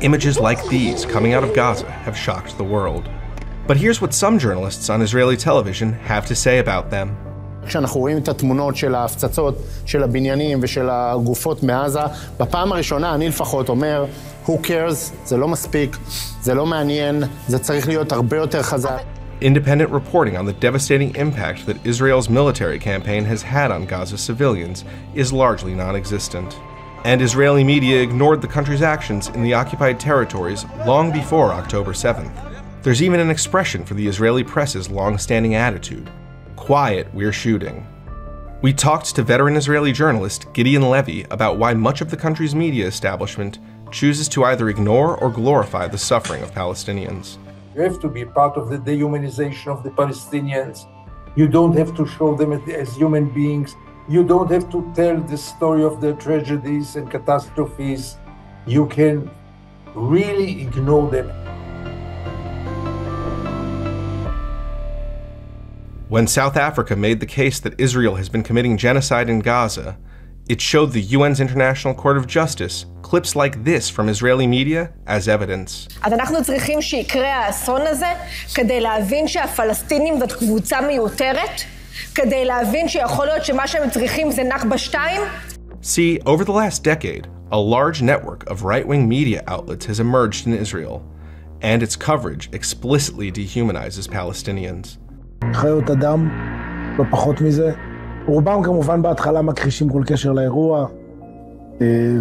Images like these coming out of Gaza have shocked the world. But here's what some journalists on Israeli television have to say about them. כשאנחנו רואים את התמונות של ההפצצות של הבניינים ושל הגופות מעזה, בפעם הראשונה אני לפחות אומר, who cares, זה לא מספיק, זה לא מעניין, זה צריך להיות הרבה יותר חזק. Independent reporting on the devastating impact that Israel's military campaign has had on Gaza civilians is largely non existent. And Israeli media ignored the country's actions in the occupied territories long before October 7th. There's even an expression for the Israeli press's long standing attitude quiet, we're shooting. We talked to veteran Israeli journalist Gideon Levy about why much of the country's media establishment chooses to either ignore or glorify the suffering of Palestinians. You have to be part of the dehumanization of the Palestinians. You don't have to show them as human beings You don't have to tell the story of their tragedies and catastrophes. You can really ignore them. When South Africa made the case that Israel has been committing genocide in Gaza, it showed the UN's International Court of Justice clips like this from Israeli media as evidence. אז אנחנו צריכים שיקרה האסון הזה כדי להבין שהפלסטינים זאת קבוצה מיותרת? כדי להבין שיכול להיות שמה שהם צריכים זה נכבה שתיים? See, over the last decade, a large network of right wing media outlets has emerged in Israel, and its coverage explicitly dehumanizes Palestinians. חיות אדם, לא פחות מזה. רובם כמובן בהתחלה מכחישים כל קשר לאירוע,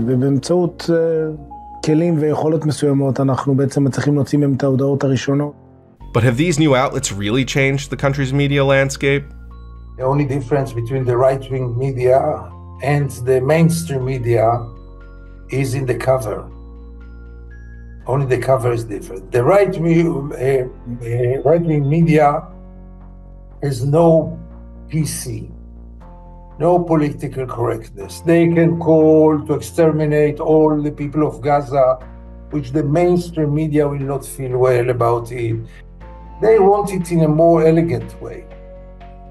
ובאמצעות כלים ויכולות מסוימות אנחנו בעצם מצליחים להוציא מהם את ההודעות הראשונות. But have these new outlets really changed the country's media landscape? The only difference between the right wing media and the mainstream media is in the cover. Only the cover is different. The right wing, uh, uh, right wing media has no PC, no political correctness. They can call to exterminate all the people of Gaza, which the mainstream media will not feel well about it. They want it in a more elegant way.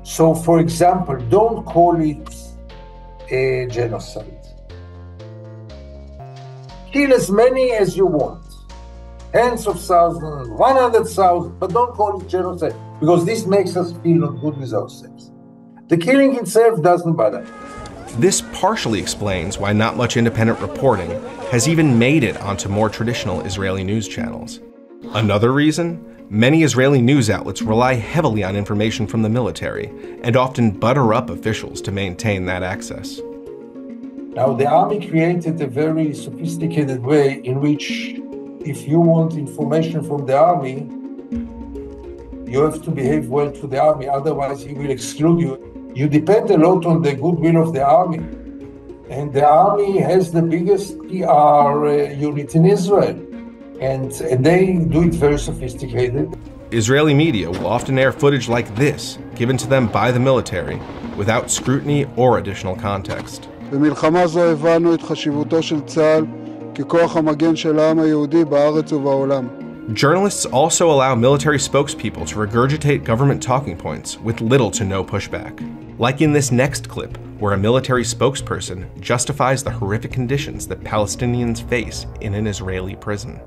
So, for example, don't call it a genocide. Kill as many as you want. Tens of thousands, 100,000, but don't call it genocide because this makes us feel not good with ourselves. The killing itself doesn't bother. This partially explains why not much independent reporting has even made it onto more traditional Israeli news channels. Another reason? Many Israeli news outlets rely heavily on information from the military and often butter up officials to maintain that access. Now, the army created a very sophisticated way in which, if you want information from the army, you have to behave well to the army, otherwise, he will exclude you. You depend a lot on the goodwill of the army. And the army has the biggest PR uh, unit in Israel And, and they do it very sophisticated. Israeli media will often air footage like this, given to them by the military, without scrutiny or additional context. במלחמה זו הבנו את חשיבותו של צה"ל ככוח המגן של העם היהודי בארץ ובעולם. Journalists also allow military spokespeople to regurgitate government talking points with little to no pushback. Like in this next clip, where a military spokesperson justifies the horrific conditions that Palestinians face in an Israeli prison.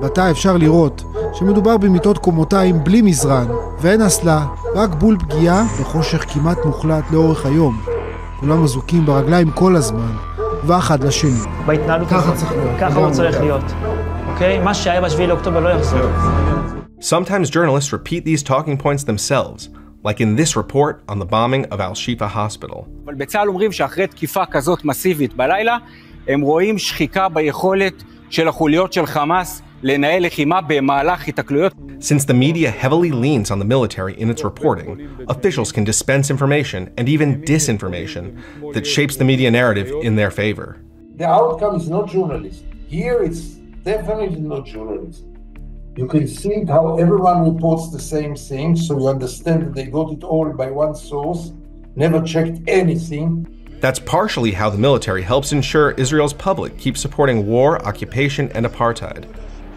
בתא אפשר לראות שמדובר במיטות קומותיים בלי מזרן ואין אסלה, רק בול פגיעה בחושך כמעט מוחלט לאורך היום. כולם אזוקים ברגליים כל הזמן, ואחד לשני. בהתנהלות ככה הזאת, צריך להיות. ככה הוא צריך להיות. אוקיי? מה שהיה ב-7 לאוקטובר לא יחזור. Sometimes journalists repeat these talking points themselves, like in this report on the bombing of Al Shifa Hospital. אבל בצה"ל אומרים שאחרי תקיפה כזאת מסיבית בלילה, הם רואים שחיקה ביכולת של החוליות של חמאס Since the media heavily leans on the military in its reporting, officials can dispense information and even disinformation that shapes the media narrative in their favor. The outcome is not journalism. Here it's definitely not journalism. You can see how everyone reports the same thing, so you understand that they got it all by one source, never checked anything. That's partially how the military helps ensure Israel's public keeps supporting war, occupation, and apartheid.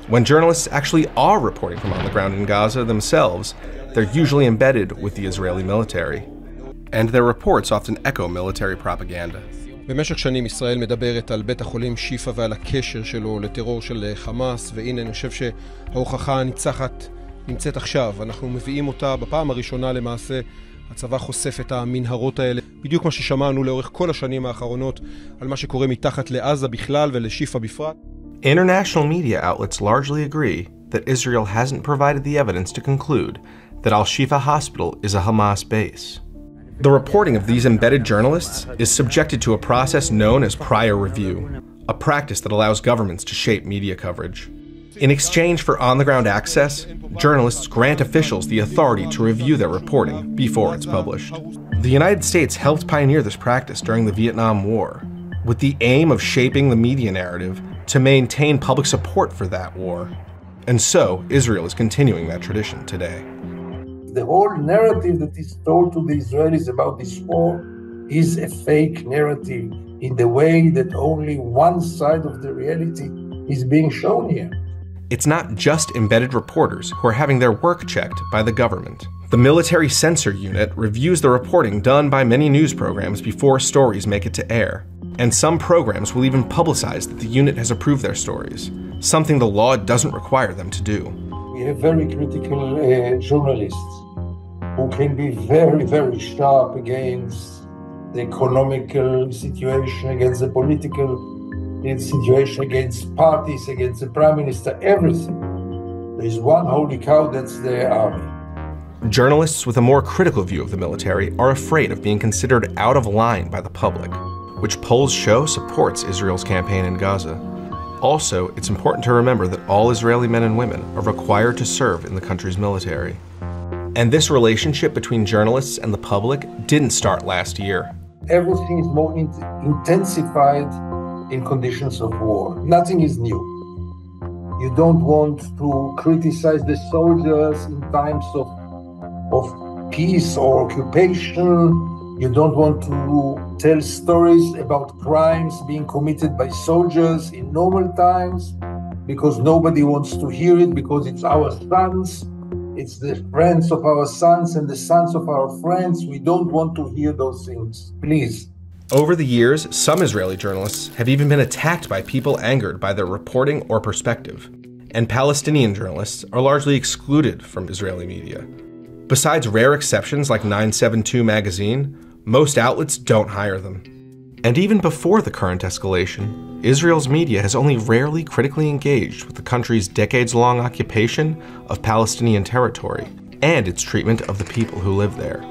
When journalists actually are reporting from on the ground in Gaza themselves, they're usually embedded with the Israeli military. And their reports often echo military propaganda. במשך שנים ישראל מדברת על בית החולים שיפא ועל הקשר שלו לטרור של חמאס, והנה אני חושב שההוכחה הניצחת נמצאת עכשיו. אנחנו מביאים אותה בפעם הראשונה למעשה. הצבא חושף את המנהרות האלה, בדיוק מה ששמענו לאורך כל השנים האחרונות על מה שקורה מתחת לעזה בכלל ולשיפא בפרט. International media outlets largely agree that Israel hasn't provided the evidence to conclude that Al Shifa Hospital is a Hamas base. The reporting of these embedded journalists is subjected to a process known as prior review, a practice that allows governments to shape media coverage. In exchange for on the ground access, journalists grant officials the authority to review their reporting before it's published. The United States helped pioneer this practice during the Vietnam War, with the aim of shaping the media narrative to maintain public support for that war. And so, Israel is continuing that tradition today the whole narrative that is told to the Israelis about this war is a fake narrative in the way that only one side of the reality is being shown here. It's not just embedded reporters who are having their work checked by the government. The military censor unit reviews the reporting done by many news programs before stories make it to air. And some programs will even publicize that the unit has approved their stories, something the law doesn't require them to do. We have very critical uh, journalists who can be very, very sharp against the economical situation, against the political situation, against parties, against the prime minister, everything. There is one holy cow, that's the army. Journalists with a more critical view of the military are afraid of being considered out of line by the public, which polls show supports Israel's campaign in Gaza. Also, it's important to remember that all Israeli men and women are required to serve in the country's military. And this relationship between journalists and the public didn't start last year. Everything is more in- intensified in conditions of war. Nothing is new. You don't want to criticize the soldiers in times of, of peace or occupation. You don't want to tell stories about crimes being committed by soldiers in normal times because nobody wants to hear it because it's our sons it's the friends of our sons and the sons of our friends. We don't want to hear those things. Please. Over the years, some Israeli journalists have even been attacked by people angered by their reporting or perspective. And Palestinian journalists are largely excluded from Israeli media. Besides rare exceptions like 972 magazine, most outlets don't hire them. And even before the current escalation, Israel's media has only rarely critically engaged with the country's decades long occupation of Palestinian territory and its treatment of the people who live there.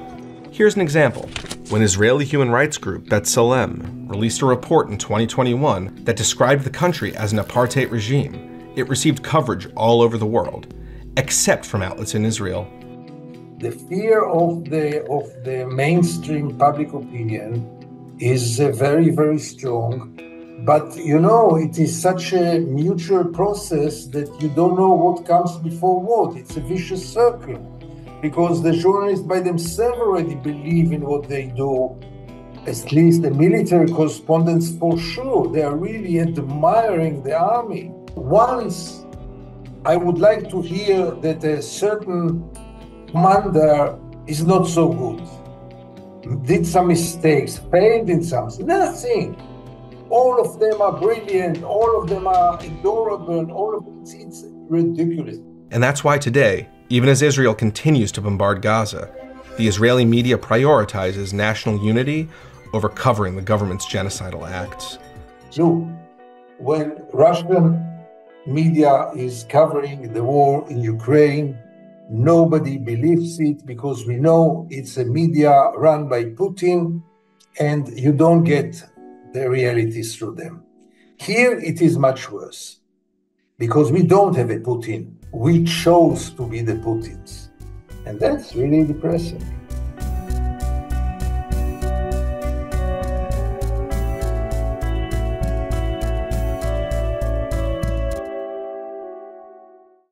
Here's an example. When Israeli human rights group B'Tselem released a report in 2021 that described the country as an apartheid regime, it received coverage all over the world, except from outlets in Israel. The fear of the, of the mainstream public opinion is uh, very, very strong. But you know, it is such a mutual process that you don't know what comes before what. It's a vicious circle because the journalists by themselves already believe in what they do. At least the military correspondents, for sure, they are really admiring the army. Once I would like to hear that a certain commander is not so good did some mistakes, failed in something. Nothing. All of them are brilliant. All of them are adorable. All of it's, it's ridiculous. And that's why today, even as Israel continues to bombard Gaza, the Israeli media prioritizes national unity over covering the government's genocidal acts. So, when Russian media is covering the war in Ukraine, Nobody believes it because we know it's a media run by Putin and you don't get the realities through them. Here it is much worse because we don't have a Putin. We chose to be the Putins. And that's really depressing.